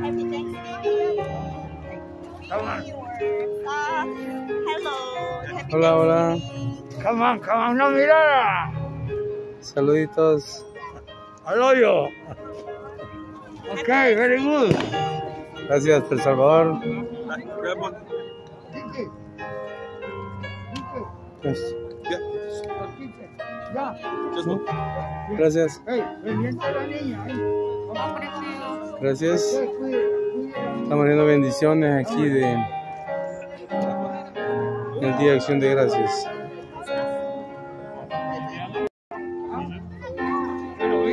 Happy Thanksgiving. Come on. Uh, hello. Happy Hola, hola. Come on, come on, no mirada. Saluditos. Al hoyo. Okay, very good. Gracias, El Salvador. Ya. Gracias. Eh. Gracias. Estamos viendo bendiciones aquí de el Día de Acción de Gracias. Pero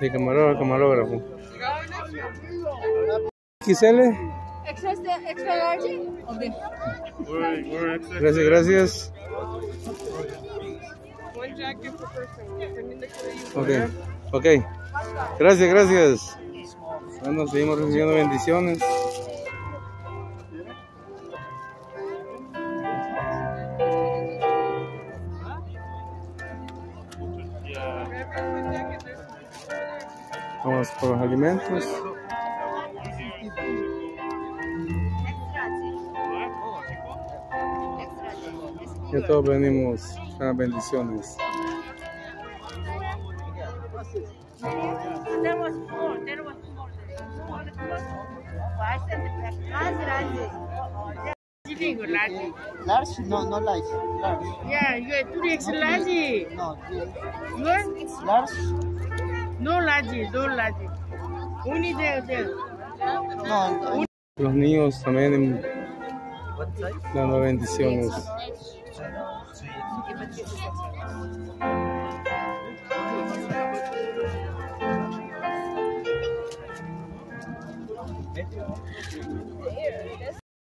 De camarógrafo, camarógrafo. XL. Extra, extra large? Okay. Gracias, gracias. Ok, ok. Gracias, gracias. Bueno, seguimos recibiendo bendiciones. Vamos para os alimentos. E todos venimos a bendiciones. Large, no, no large. large. Yeah, you are two eggs large. No, large. No there, there. No, Los niños también dando bendiciones.